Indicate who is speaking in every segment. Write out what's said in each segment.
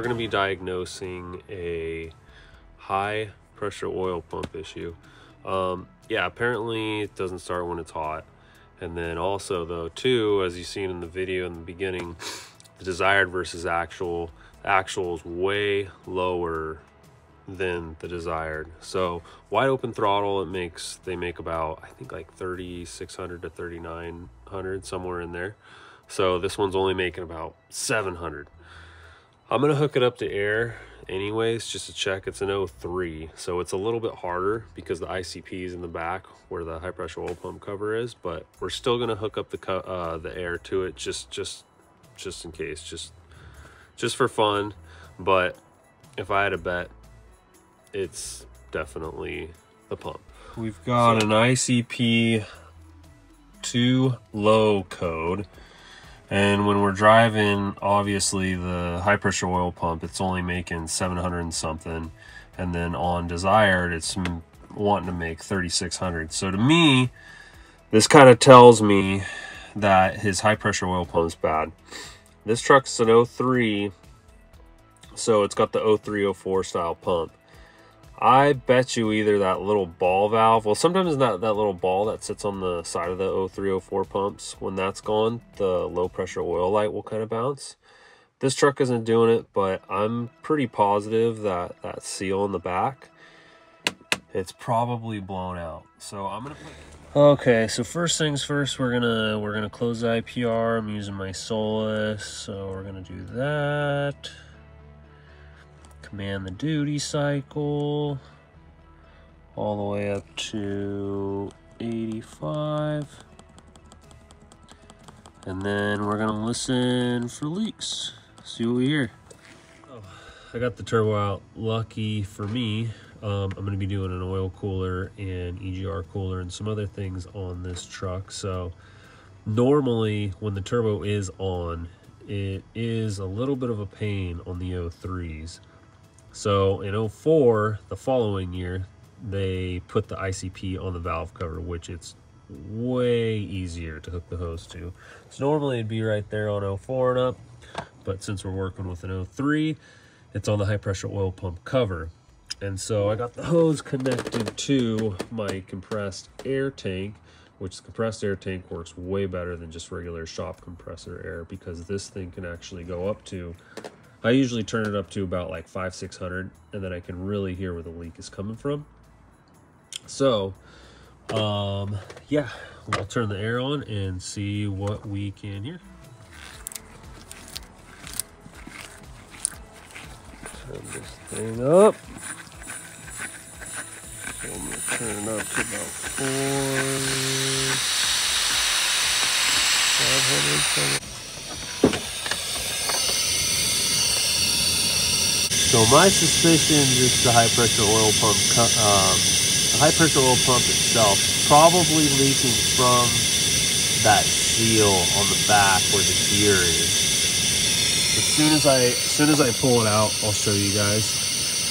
Speaker 1: we're going to be diagnosing a high pressure oil pump issue. Um, yeah, apparently it doesn't start when it's hot. And then also though, too, as you seen in the video in the beginning, the desired versus actual, actual is way lower than the desired. So wide open throttle, it makes, they make about, I think like 3,600 to 3,900, somewhere in there. So this one's only making about 700. I'm gonna hook it up to air anyways, just to check. It's an 03, so it's a little bit harder because the ICP is in the back where the high pressure oil pump cover is, but we're still gonna hook up the uh, the air to it just just just in case, just just for fun. But if I had a bet, it's definitely the pump. We've got so, an ICP 2 low code. And when we're driving, obviously the high pressure oil pump, it's only making 700 and something. And then on desired, it's wanting to make 3600. So to me, this kind of tells me that his high pressure oil pump is bad. This truck's an 03, so it's got the 0304 style pump. I bet you either that little ball valve, well, sometimes that, that little ball that sits on the side of the 0304 pumps, when that's gone, the low pressure oil light will kind of bounce. This truck isn't doing it, but I'm pretty positive that that seal in the back, it's probably blown out. So I'm gonna put... Okay, so first things first, we're gonna we're gonna close the IPR. I'm using my Solus, so we're gonna do that command the duty cycle all the way up to 85 and then we're gonna listen for leaks. See what we hear. Oh, I got the turbo out. Lucky for me um, I'm gonna be doing an oil cooler and EGR cooler and some other things on this truck. So normally when the turbo is on it is a little bit of a pain on the 03s so in 04, the following year, they put the ICP on the valve cover, which it's way easier to hook the hose to. So normally it'd be right there on 04 and up, but since we're working with an 03, it's on the high pressure oil pump cover. And so I got the hose connected to my compressed air tank, which compressed air tank works way better than just regular shop compressor air because this thing can actually go up to I usually turn it up to about like five, 600, and then I can really hear where the leak is coming from. So, um, yeah, we'll turn the air on and see what we can hear. Turn this thing up. So I'm gonna turn it up to about four, 500, So my suspicion is the high pressure oil pump, um, the high pressure oil pump itself, probably leaking from that seal on the back where the gear is. As soon as I, as soon as I pull it out, I'll show you guys.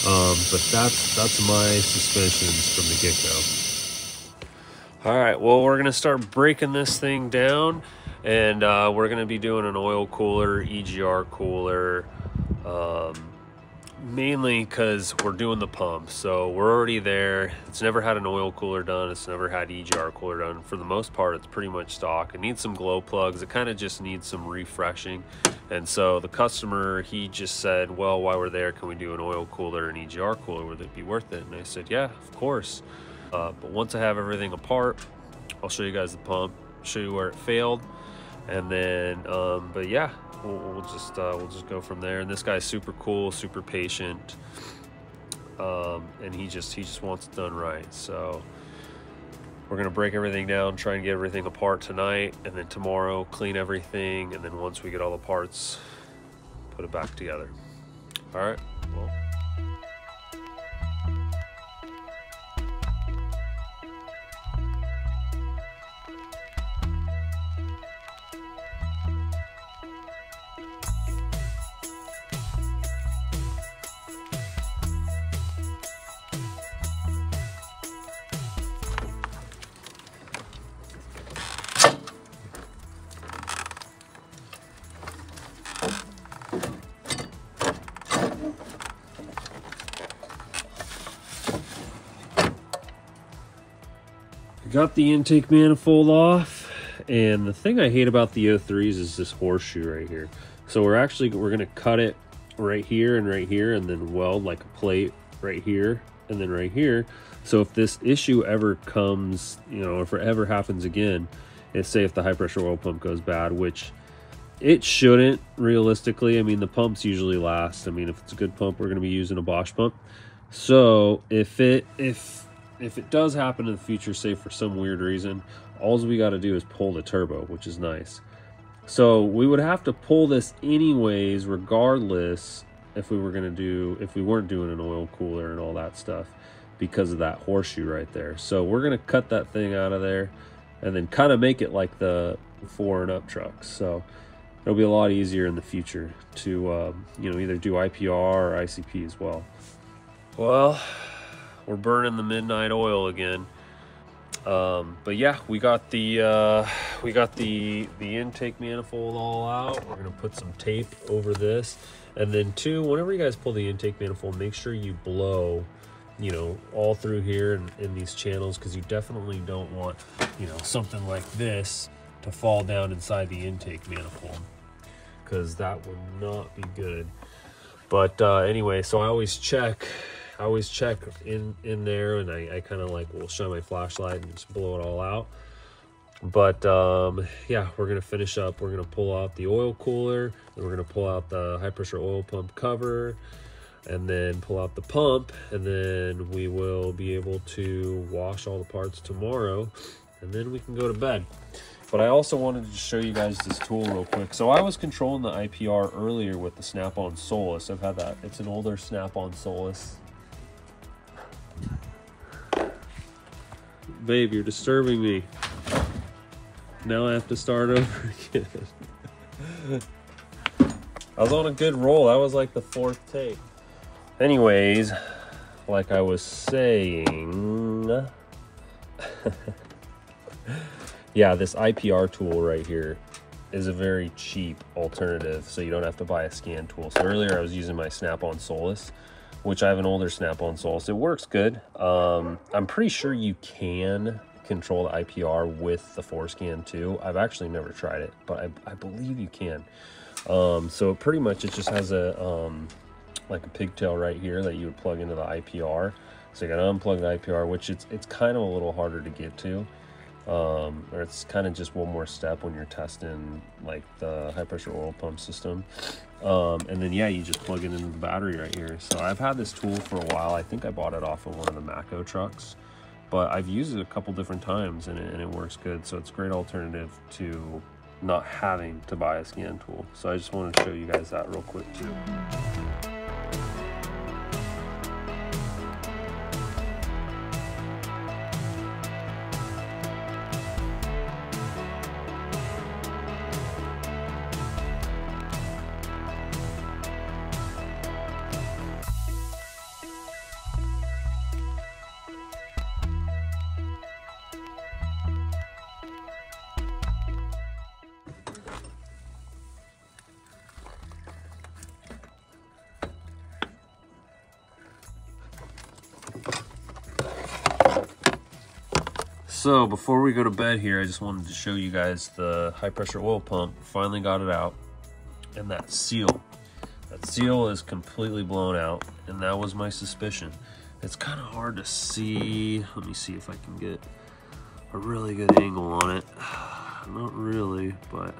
Speaker 1: Um, but that's that's my suspicions from the get-go. All right, well, we're gonna start breaking this thing down, and uh, we're gonna be doing an oil cooler, EGR cooler. Um, mainly because we're doing the pump so we're already there. It's never had an oil cooler done it's never had EGR cooler done. For the most part it's pretty much stock. It needs some glow plugs it kind of just needs some refreshing. And so the customer he just said well while we're there can we do an oil cooler and EGR cooler would it be worth it? And I said yeah of course. Uh, but once I have everything apart I'll show you guys the pump show you where it failed and then um, but yeah we'll, we'll just uh, we'll just go from there. And this guy's super cool, super patient, um, and he just he just wants it done right. So we're gonna break everything down, try and get everything apart tonight, and then tomorrow clean everything, and then once we get all the parts, put it back together. All right. Got the intake manifold off and the thing I hate about the O3s is this horseshoe right here. So we're actually we're gonna cut it right here and right here and then weld like a plate right here and then right here. So if this issue ever comes you know if it ever happens again and say if the high pressure oil pump goes bad which it shouldn't realistically i mean the pumps usually last. I mean if it's a good pump we're going to be using a bosch pump. So if it if if it does happen in the future, say for some weird reason, all we got to do is pull the turbo, which is nice. So we would have to pull this anyways, regardless if we were going to do, if we weren't doing an oil cooler and all that stuff because of that horseshoe right there. So we're going to cut that thing out of there and then kind of make it like the four and up trucks. So it'll be a lot easier in the future to, um, you know, either do IPR or ICP as well. Well, we're burning the midnight oil again. Um, but yeah, we got the uh, we got the the intake manifold all out. We're gonna put some tape over this, and then two, whenever you guys pull the intake manifold, make sure you blow, you know, all through here in, in these channels because you definitely don't want, you know, something like this to fall down inside the intake manifold because that would not be good. But uh, anyway, so I always check I always check in in there and I, I kind of like will shine my flashlight and just blow it all out. But um, yeah, we're gonna finish up. We're gonna pull out the oil cooler and we're gonna pull out the high pressure oil pump cover and then pull out the pump and then we will be able to wash all the parts tomorrow and then we can go to bed. But I also wanted to show you guys this tool real quick. So I was controlling the IPR earlier with the Snap-on Solus. I've had that. It's an older Snap-on Solus. Babe, you're disturbing me. Now I have to start over again. I was on a good roll. That was like the fourth take. Anyways, like I was saying, yeah, this IPR tool right here is a very cheap alternative, so you don't have to buy a scan tool. So earlier I was using my Snap-on Solus, which I have an older Snap-on Solus. It works good. Um, I'm pretty sure you can control the IPR with the FORScan too. I've actually never tried it, but I, I believe you can. Um, so pretty much it just has a um, like a pigtail right here that you would plug into the IPR. So you gotta unplug the IPR, which it's it's kind of a little harder to get to um, or it's kind of just one more step when you're testing like the high pressure oil pump system. Um, and then yeah, you just plug it into the battery right here. So I've had this tool for a while. I think I bought it off of one of the Matco trucks, but I've used it a couple different times and it, and it works good. So it's a great alternative to not having to buy a scan tool. So I just want to show you guys that real quick too. So before we go to bed here, I just wanted to show you guys the high pressure oil pump. Finally got it out. And that seal. That seal is completely blown out. And that was my suspicion. It's kind of hard to see. Let me see if I can get a really good angle on it. Not really, but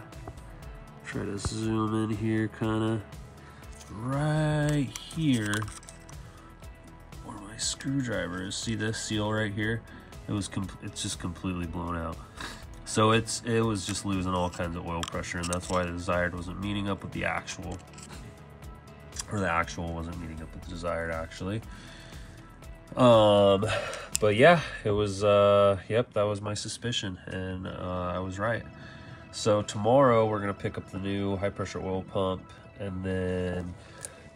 Speaker 1: try to zoom in here kind of right here where my screwdriver is. See this seal right here? It was it's just completely blown out. So it's it was just losing all kinds of oil pressure and that's why the desired wasn't meeting up with the actual or the actual wasn't meeting up with the desired actually. Um but yeah it was uh yep that was my suspicion and uh, i was right. So tomorrow we're gonna pick up the new high pressure oil pump and then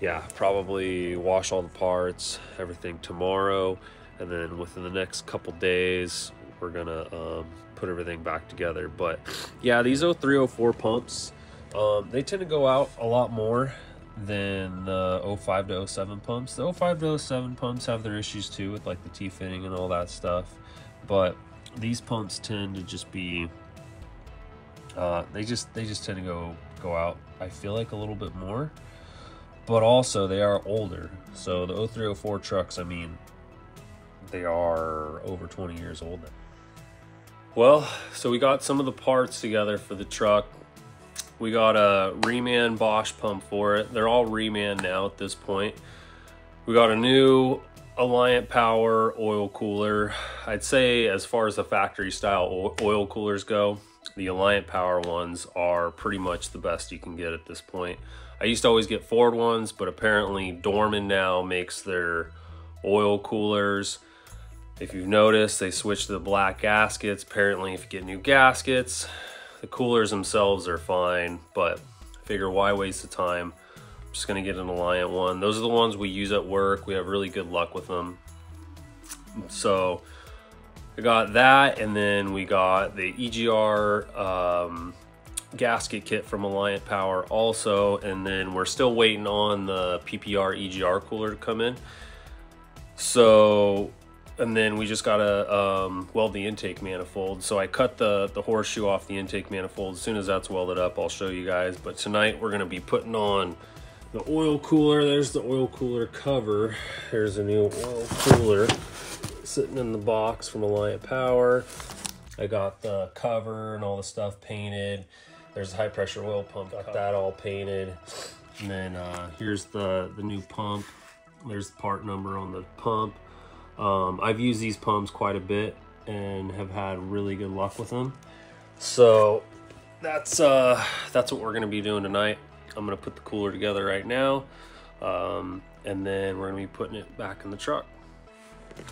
Speaker 1: yeah probably wash all the parts everything tomorrow and then within the next couple days we're gonna um, put everything back together. But yeah these 0304 pumps um, they tend to go out a lot more than the 05 to 07 pumps. The 05 to 07 pumps have their issues too with like the t-fitting and all that stuff. But these pumps tend to just be uh, they just they just tend to go go out I feel like a little bit more. But also they are older. So the 0304 trucks I mean they are over 20 years old now. Well, so we got some of the parts together for the truck. We got a Reman Bosch pump for it. They're all Reman now at this point. We got a new Alliant Power oil cooler. I'd say as far as the factory style oil coolers go, the Alliant Power ones are pretty much the best you can get at this point. I used to always get Ford ones, but apparently Dorman now makes their oil coolers if you've noticed, they switched to the black gaskets. Apparently, if you get new gaskets, the coolers themselves are fine, but figure why waste the time? I'm just gonna get an Alliant one. Those are the ones we use at work. We have really good luck with them. So I got that, and then we got the EGR um, gasket kit from Alliant Power also, and then we're still waiting on the PPR EGR cooler to come in. So and then we just gotta um, weld the intake manifold. So I cut the, the horseshoe off the intake manifold. As soon as that's welded up, I'll show you guys. But tonight we're gonna be putting on the oil cooler. There's the oil cooler cover. There's a new oil cooler sitting in the box from Alliant Power. I got the cover and all the stuff painted. There's a high pressure oil pump, got that all painted. And then uh, here's the, the new pump. There's the part number on the pump. Um, I've used these pumps quite a bit and have had really good luck with them. So that's uh, that's what we're gonna be doing tonight. I'm gonna put the cooler together right now, um, and then we're gonna be putting it back in the truck.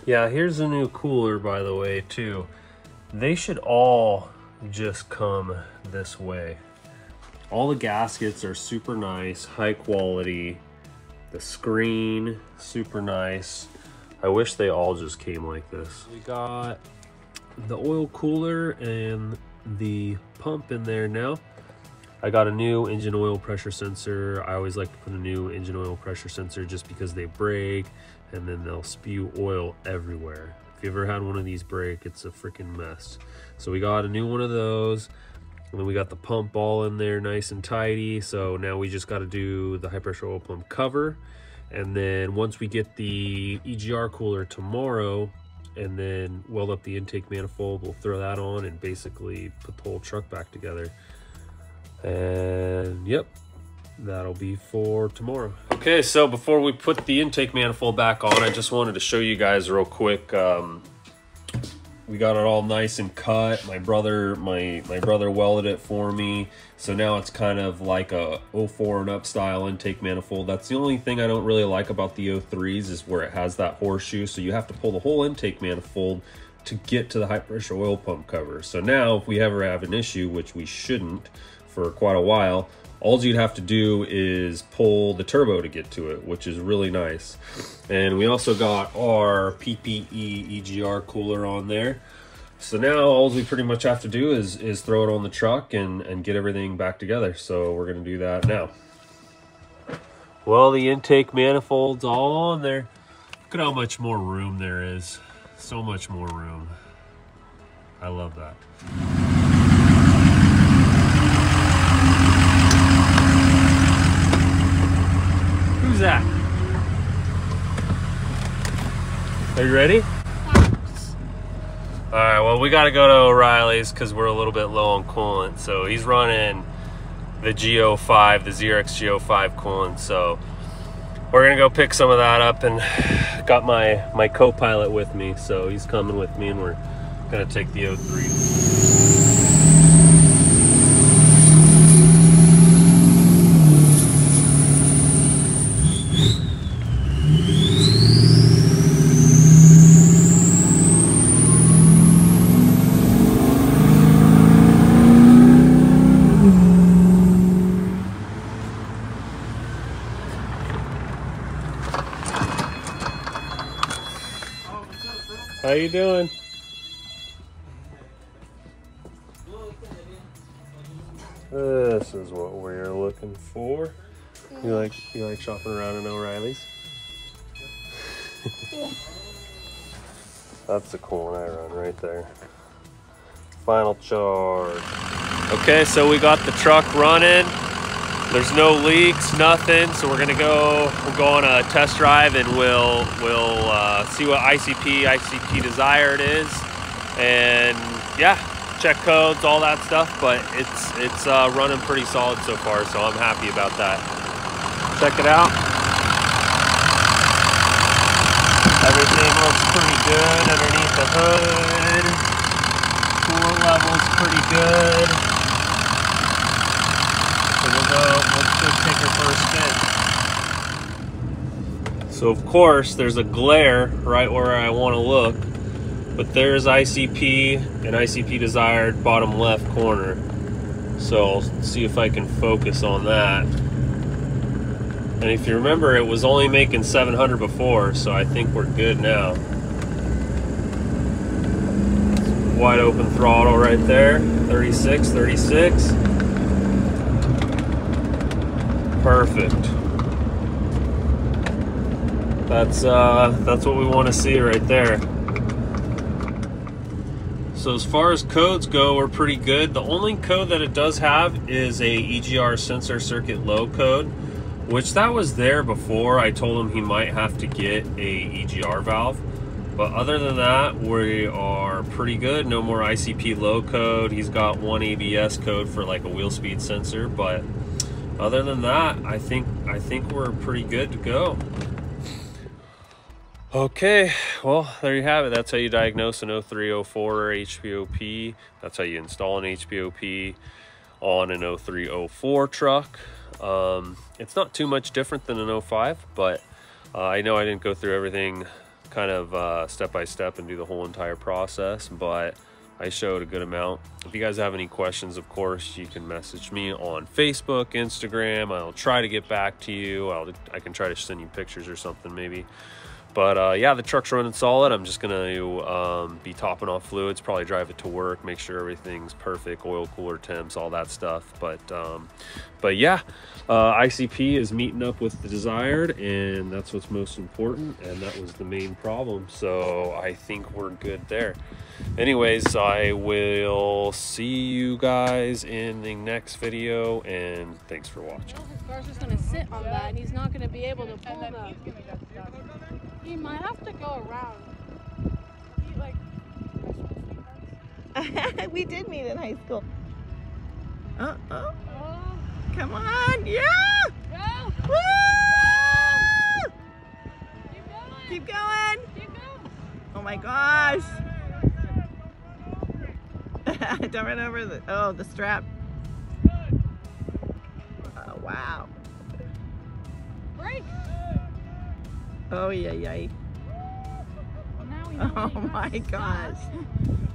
Speaker 1: Yeah, here's a new cooler, by the way, too. They should all just come this way. All the gaskets are super nice, high quality. The screen, super nice. I wish they all just came like this. We got the oil cooler and the pump in there now. I got a new engine oil pressure sensor. I always like to put a new engine oil pressure sensor just because they break and then they'll spew oil everywhere. If you ever had one of these break, it's a freaking mess. So we got a new one of those. And then we got the pump all in there nice and tidy. So now we just got to do the high pressure oil pump cover and then once we get the EGR cooler tomorrow, and then weld up the intake manifold, we'll throw that on and basically put the whole truck back together. And yep, that'll be for tomorrow. Okay, so before we put the intake manifold back on, I just wanted to show you guys real quick um, we got it all nice and cut. My brother, my my brother welded it for me. So now it's kind of like a 04 and up style intake manifold. That's the only thing I don't really like about the 03s is where it has that horseshoe. So you have to pull the whole intake manifold to get to the high pressure oil pump cover. So now if we ever have an issue, which we shouldn't for quite a while, all you'd have to do is pull the turbo to get to it, which is really nice. And we also got our PPE EGR cooler on there. So now all we pretty much have to do is, is throw it on the truck and, and get everything back together. So we're gonna do that now. Well, the intake manifold's all on there. Look at how much more room there is. So much more room. I love that. Are you ready? All right, well, we got to go to O'Reilly's because we're a little bit low on coolant. So he's running the G05, the Zerex G05 coolant. So we're gonna go pick some of that up and got my, my co-pilot with me. So he's coming with me and we're gonna take the 03. How you doing? This is what we're looking for. You like you like shopping around in O'Reilly's? That's the corn I run right there. final charge. Okay, so we got the truck running. There's no leaks, nothing. So we're gonna go. We'll go on a test drive and we'll we'll uh, see what ICP ICP desired is, and yeah, check codes, all that stuff. But it's it's uh, running pretty solid so far, so I'm happy about that. Check it out. Everything looks pretty good underneath the hood. Coolant level's pretty good. So let's go take our first spin. So of course, there's a glare right where I want to look, but there's ICP and ICP desired bottom left corner. So I'll see if I can focus on that. And if you remember, it was only making 700 before, so I think we're good now. Wide open throttle right there, 36, 36. Perfect. That's uh, that's what we want to see right there. So as far as codes go, we're pretty good. The only code that it does have is a EGR sensor circuit low code which that was there before. I told him he might have to get a EGR valve. But other than that, we are pretty good. No more ICP low code. He's got one ABS code for like a wheel speed sensor. But other than that, I think I think we're pretty good to go. Okay, well, there you have it. That's how you diagnose an 0304 HPOP. That's how you install an HPOP on an 0304 truck. Um, it's not too much different than an 05, but uh, I know I didn't go through everything kind of uh, step by step and do the whole entire process, but I showed a good amount. If you guys have any questions, of course, you can message me on Facebook, Instagram. I'll try to get back to you. I'll, I can try to send you pictures or something maybe. But uh, yeah, the truck's running solid. I'm just gonna um, be topping off fluids, probably drive it to work, make sure everything's perfect, oil cooler temps, all that stuff. But um, but yeah, uh, ICP is meeting up with the desired, and that's what's most important. And that was the main problem. So I think we're good there. Anyways, I will see you guys in the next video, and thanks for watching.
Speaker 2: His car's just gonna sit on that, and he's not gonna be able to pull. He might have to go around. He, like,
Speaker 3: we did meet in high school. Uh oh.
Speaker 2: oh,
Speaker 3: Come on. Yeah.
Speaker 2: go!
Speaker 3: Woo!
Speaker 2: Keep going!
Speaker 3: Keep going.
Speaker 2: Keep going!
Speaker 3: Oh my gosh. Don't run over the, oh, the strap. Oh, yeah, yeah.
Speaker 2: Well, now we know
Speaker 3: Oh my
Speaker 2: has to stop.
Speaker 3: gosh.